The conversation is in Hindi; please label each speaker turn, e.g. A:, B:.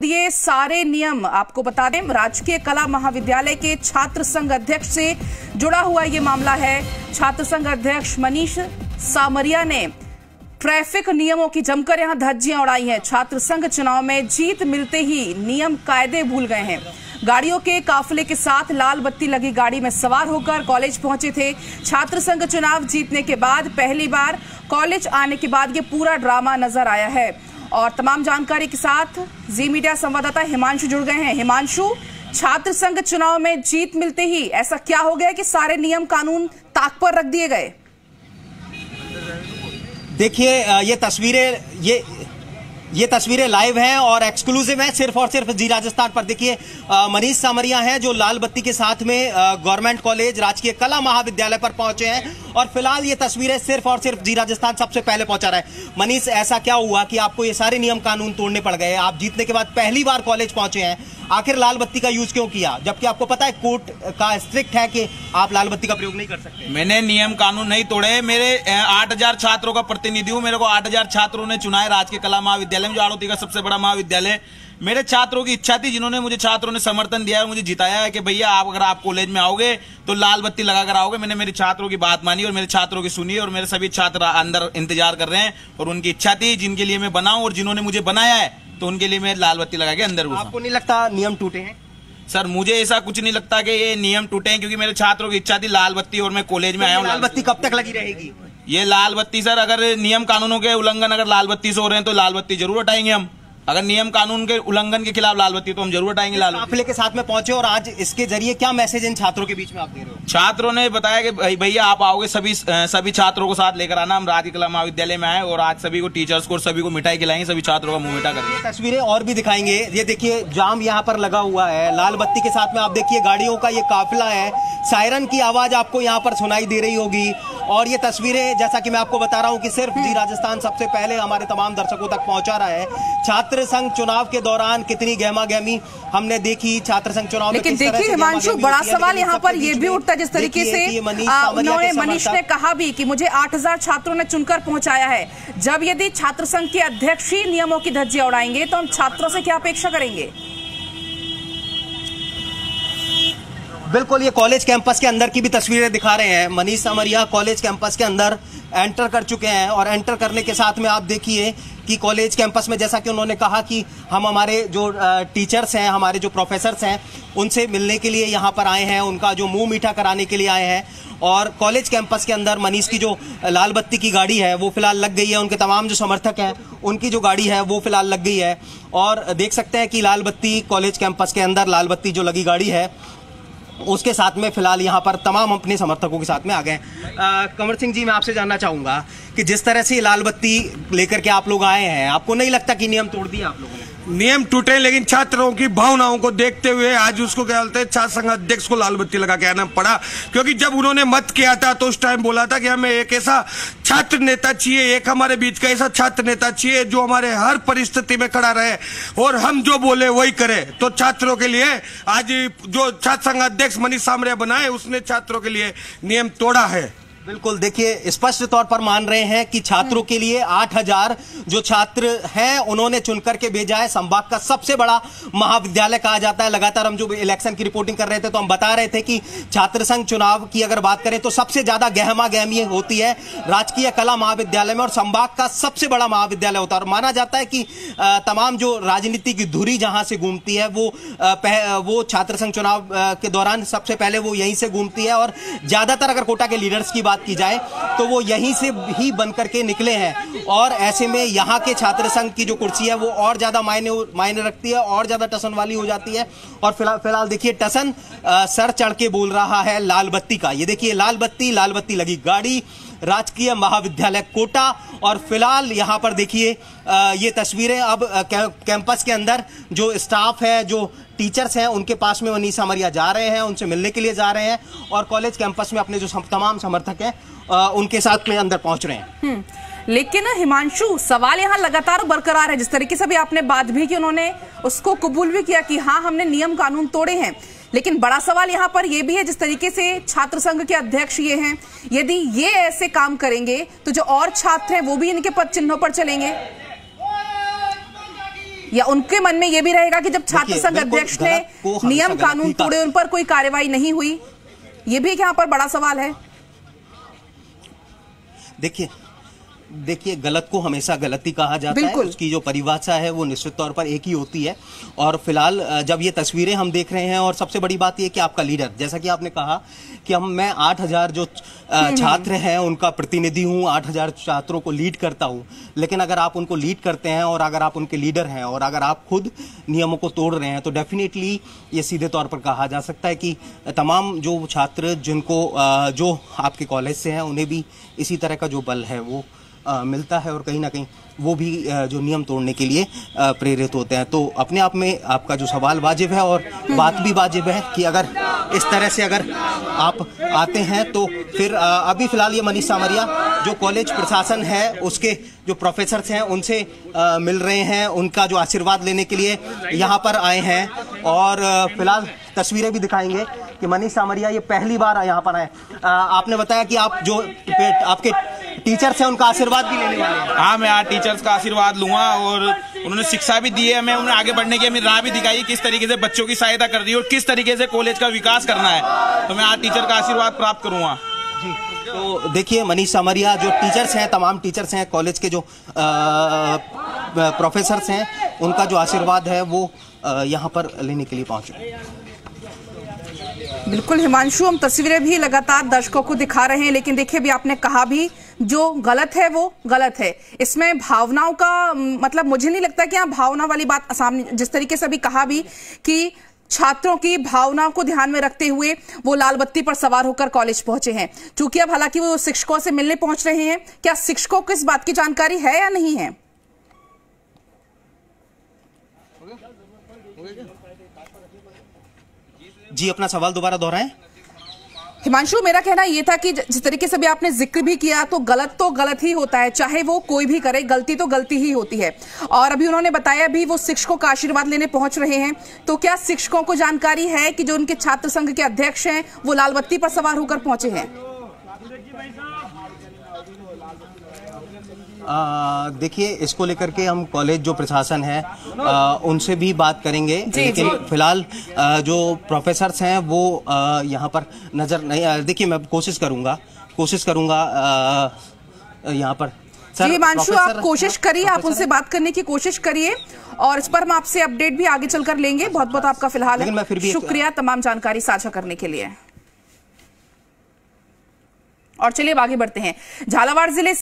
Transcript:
A: ये सारे नियम आपको बता दें, राजकीय कला महाविद्यालय के छात्र संघ अध्यक्ष से जुड़ा हुआ ये मामला है। छात्र संघ अध्यक्ष मनीष सामरिया ने ट्रैफ़िक नियमों की जमकर यहाँ धज्जियाँ उड़ाई हैं। छात्र संघ चुनाव में जीत मिलते ही नियम कायदे भूल गए हैं। गाड़ियों के काफिले के साथ लाल बत्ती लगी गाड़ी में सवार होकर कॉलेज पहुँचे थे। छात्र संघ चुनाव जीतने के बाद पहली बार कॉलेज आने के बाद ये पूरा ड्रामा नज़र आया है। और तमाम जानकारी के साथ जी मीडिया संवाददाता हिमांशु जुड़ गए हैं। हिमांशु, छात्र संघ चुनाव में जीत मिलते ही ऐसा क्या हो गया कि सारे नियम कानून ताक पर रख दिए गए?
B: देखिए ये तस्वीरें, ये ये तस्वीरें लाइव हैं और एक्सक्लूसिव हैं सिर्फ़ और सिर्फ़ जी राजस्थान पर। देखिए मनीष सामरिया हैं जो लाल बत्ती के साथ में गवर्नमेंट कॉलेज, राजकीय कला महाविद्यालय पर पहुँचे हैं और फ़िलहाल ये तस्वीरें सिर्फ़ और सिर्फ़ जी राजस्थान सबसे पहले पहुँचा रहा है। मनीष, ऐसा क्या हुआ कि आपको ये सारे नियम कानून तोड़ने पड़ गए आप जीतने के बाद पहली बार कॉलेज पहुँचे हैं। आखिर लाल बत्ती का यूज़ क्यों किया? जबकि आपको पता है कोर्ट का स्ट्रिक्ट है कि आप लाल बत्ती का प्रयोग नहीं कर सकते।
C: मैंने नियम कानून नहीं तोड़े। मेरे आठ हज़ार छात्रों का प्रतिनिधि हूँ। मेरे को आठ हज़ार छात्रों ने चुना है राजकीय कला महाविद्यालय में, जो आड़ोती का सबसे बड़ा महाविद्यालय। मेरे छात्रों की इच्छा थी, जिन्होंने मुझे छात्रों ने समर्थन दिया है, मुझे जिताया है कि भैया, आप अगर आप कॉलेज में आओगे तो लाल बत्ती लगाकर आओगे। मैंने मेरे छात्रों की बात मानी और मेरे छात्रों की सुनी और मेरे सभी छात्र अंदर इंतज़ार कर रहे हैं और उनकी इच्छा थी, जिनके लिए मैं बनाऊँ और जिन्होंने मुझे बनाया है। तो उनके लिए मैं लाल बत्ती लगा के अंदर घुसा।
B: आपको नहीं लगता नियम टूटे हैं?
C: सर मुझे ऐसा कुछ नहीं लगता कि ये नियम टूटे हैं क्योंकि मेरे छात्रों की इच्छा थी लाल बत्ती और मैं कॉलेज में आया हूँ।
B: लाल बत्ती कब तक लगी रहेगी?
C: ये लाल बत्ती सर अगर नियम कानूनों के उल्लंघन अगर लाल बत्ती से हो रहे हैं तो लाल बत्ती ज़रूर हटाएँगे हम। अगर नियम कानून के उल्लंघन के खिलाफ लाल बत्ती तो हम ज़रूर हटाएँगे लाल
B: काफिले के साथ में पहुँचे और आज इसके ज़रिए क्या मैसेज इन छात्रों के बीच में आप दे रहे हो?
C: छात्रों ने बताया कि भैया आप आओगे सभी सभी छात्रों को साथ लेकर आना। हम राजकीय कला महाविद्यालय में आए और आज सभी को टीचर्स को सभी को मिठाई खिलाएँगे सभी छात्रों का मुँह मिठा करेंगे।
B: तस्वीरें और भी दिखाएँगे। ये देखिए जाम यहाँ पर लगा हुआ है। लाल बत्ती के साथ में आप देखिए गाड़ियों का ये काफिला है। सायरन की आवाज़ आपको यहाँ पर सुनाई दे रही होगी। और ये तस्वीरें जैसा कि मैं आपको बता रहा हूँ कि सिर्फ़ जी राजस्थान सबसे पहले हमारे तमाम दर्शकों तक पहुँचा रहा है। छात्र संघ चुनाव के दौरान कितनी गहमा गहमी हमने देखी? छात्र संघ चुनाव
A: लेकिन देखिए हिमांशु बड़ा सवाल यहाँ पर ये भी उठता है जिस तरीके से उन्होंने मनीष ने कहा भी कि मुझे 8000 छात्रों ने चुनकर पहुँचाया है। जब यदि छात्र संघ के अध्यक्ष ही नियमों की धज्जियाँ उड़ाएँगे तो हम छात्रों से क्या अपेक्षा करेंगे?
B: बिल्कुल, ये कॉलेज कैंपस के अंदर की भी तस्वीरें दिखा रहे हैं। मनीष समरिया कॉलेज कैंपस के अंदर एंटर कर चुके हैं और एंटर करने के साथ में आप देखिए कि कॉलेज कैंपस में जैसा कि उन्होंने कहा कि हम हमारे जो टीचर्स हैं, हमारे जो प्रोफेसर्स हैं, उनसे मिलने के लिए यहाँ पर आए हैं, उनका जो मुँह मीठा कराने के लिए आए हैं। और कॉलेज कैंपस के अंदर मनीष की जो लाल बत्ती की गाड़ी है, वो फ़िलहाल लग गई है। उनके तमाम जो समर्थक हैं, उनकी जो गाड़ी है, वो फ़िलहाल लग गई है। और देख सकते हैं कि लाल बत्ती कॉलेज कैंपस के अंदर, लाल बत्ती जो लगी गाड़ी है उसके साथ में फ़िलहाल यहाँ पर तमाम अपने समर्थकों के साथ में आ गए कंवर सिंह जी, मैं आपसे जानना चाहूँगा कि जिस तरह से लाल बत्ती लेकर के आप लोग आए हैं, आपको नहीं लगता कि नियम तोड़ दिया आप लोगों ने?
D: नियम टूटे, लेकिन छात्रों की भावनाओं को देखते हुए आज उसको क्या बोलते हैं, छात्र संघ अध्यक्ष को लाल बत्ती लगा के आना पड़ा। क्योंकि जब उन्होंने मत किया था तो उस टाइम बोला था कि हमें एक ऐसा छात्र नेता चाहिए, एक हमारे बीच का ऐसा छात्र नेता चाहिए, जो हमारे हर परिस्थिति में खड़ा रहे और हम जो बोले वही करे। तो छात्रों के लिए आज जो छात्र संघ अध्यक्ष मनीष सामरिया बनाए, उसने छात्रों के लिए नियम तोड़ा है।
B: बिल्कुल देखिए स्पष्ट तौर पर मान रहे हैं कि छात्रों के लिए 8000 जो छात्र हैं उन्होंने चुनकर के भेजा है। संभाग का सबसे बड़ा महाविद्यालय कहा जाता है। लगातार हम जो इलेक्शन की रिपोर्टिंग कर रहे थे तो हम बता रहे थे कि छात्र संघ चुनाव की अगर बात करें तो सबसे ज़्यादा गहमा गहमी होती है राजकीय कला महाविद्यालय में और संभाग का सबसे बड़ा महाविद्यालय होता है। और माना जाता है कि तमाम जो राजनीति की धुरी जहाँ से घूमती है वो वो छात्र संघ चुनाव के दौरान सबसे पहले वो यहीं से घूमती है। और ज़्यादातर अगर कोटा के लीडर्स की बात बात की जाए तो वो यहीं से ही बन करके निकले हैं। और ऐसे में यहाँ के छात्र संघ की जो कुर्सी है, वो और ज़्यादा मायने मायने रखती है, और ज़्यादा टसन वाली हो जाती है। और फ़िलहाल फ़िलहाल देखिए, टसन सर चढ़ के बोल रहा है लाल बत्ती का। ये देखिए, लाल बत्ती लाल बत्ती लगी गाड़ी। राजकीय महाविद्यालय कोटा और फ़िलहाल यहाँ पर देखिए ये तस्वीरें अब कैंपस के अंदर जो स्टाफ है जो टीचर्स हैं उनके पास में मनीषा मरिया जा रहे हैं उनसे मिलने के लिए जा रहे हैं और कॉलेज कैंपस में अपने जो तमाम समर्थक हैं उनके साथ में अंदर पहुँच रहे हैं। हम्म,
A: लेकिन हिमांशु सवाल यहाँ लगातार बरकरार है। जिस तरीके से भी आपने बात भी की उन्होंने उसको कबूल भी किया कि हाँ हमने नियम कानून तोड़े हैं। लेकिन बड़ा सवाल यहाँ पर यह भी है जिस तरीके से छात्र संघ के अध्यक्ष ये हैं यदि ये ऐसे काम करेंगे तो जो और छात्र हैं वो भी इनके पद चिन्हों पर चलेंगे? या उनके मन में यह भी रहेगा कि जब छात्र संघ अध्यक्ष ने नियम कानून तोड़े उन पर कोई कार्रवाई नहीं हुई? ये भी यहाँ पर बड़ा सवाल है।
B: देखिए देखिए गलत को हमेशा गलत कहा जाता है। उसकी जो परिभाषा है वो निश्चित तौर पर एक ही होती है। और फ़िलहाल जब ये तस्वीरें हम देख रहे हैं और सबसे बड़ी बात ये कि आपका लीडर जैसा कि आपने कहा कि हम मैं 8000 जो छात्र हैं उनका प्रतिनिधि हूँ 8000 छात्रों को लीड करता हूँ। लेकिन अगर आप उनको लीड करते हैं और अगर आप उनके लीडर हैं और अगर आप खुद नियमों को तोड़ रहे हैं तो डेफिनेटली ये सीधे तौर पर कहा जा सकता है कि तमाम जो छात्र जिनको जो आपके कॉलेज से हैं उन्हें भी इसी तरह का जो बल है वो मिलता है और कहीं ना कहीं वो भी जो नियम तोड़ने के लिए प्रेरित होते हैं। तो अपने आप में आपका जो सवाल वाजिब है और बात भी वाजिब है कि अगर इस तरह से अगर आप आते हैं तो फिर अभी फ़िलहाल ये मनीष सामरिया, जो कॉलेज प्रशासन है, उसके जो प्रोफेसर हैं, उनसे मिल रहे हैं, उनका जो आशीर्वाद लेने के लिए यहाँ पर आए हैं। और फ़िलहाल तस्वीरें भी दिखाएँगे कि मनीष सामरिया ये पहली बार यहाँ पर आए। आपने बताया कि आप जो आपके टीचर्स हैं उनका आशीर्वाद भी लेने वाले हैं।
C: हाँ मैं आज टीचर्स का आशीर्वाद लूँगा और उन्होंने शिक्षा भी दी है मैं उन्हें आगे बढ़ने की अपनी राह भी दिखाई किस तरीके से बच्चों की सहायता कर रही है और किस तरीके से कॉलेज का विकास करना है। तो मैं आज टीचर का आशीर्वाद प्राप्त करूँगा।
B: तो देखिए मनीष सामरिया जो टीचर्स हैं तमाम टीचर्स हैं कॉलेज के जो प्रोफेसर्स हैं उनका जो आशीर्वाद है वो यहाँ पर लेने के लिए पहुँचे।
A: बिल्कुल, हिमांशु, हम तस्वीरें भी लगातार दर्शकों को दिखा रहे हैं, लेकिन देखिए भी आपने कहा भी, जो गलत है, वो गलत है। इसमें भावनाओं का मतलब मुझे नहीं लगता कि यहाँ भावना वाली बात सामने, जिस तरीके से अभी कहा भी कि छात्रों की भावनाओं को ध्यान में रखते हुए वो लाल बत्ती पर सवार होकर कॉलेज पहुँचे हैं। चूँकि अब हालाँकि वो शिक्षकों से मिलने पहुँच रहे हैं, क्या शिक्षकों को इस बात की जानकारी है या नहीं है?
B: जी, अपना सवाल दोबारा दोहराए।
A: हिमांशु, मेरा कहना यह था कि जिस तरीके से भी आपने ज़िक्र भी किया तो गलत तो गलत ही होता है। चाहे वो कोई भी करे, गलती तो गलती ही होती है। और अभी उन्होंने बताया भी वो शिक्षकों का आशीर्वाद लेने पहुँच रहे हैं। तो क्या शिक्षकों को जानकारी है कि जो उनके छात्र संघ के अध्यक्ष हैं, वो लाल बत्ती पर सवार होकर पहुँचे हैं
B: आ, देखिए इसको लेकर के हम कॉलेज जो प्रशासन है आ, उनसे भी बात करेंगे। लेकिन फ़िलहाल जो प्रोफेसर्स हैं वो यहाँ पर नज़र नहीं देखिए मैं कोशिश करूँगा कोशिश करूँगा यहाँ पर।
A: जी हिमांशु आप कोशिश करिए आप उनसे बात करने की कोशिश करिए और इस पर हम आपसे अपडेट भी आगे चलकर लेंगे। बहुत बहुत आपका फ़िलहाल
B: लेकिन फिर भी
A: शुक्रिया तमाम जानकारी साझा करने के लिए। और चलिए अब आगे बढ़ते हैं। झालावाड़ ज़िले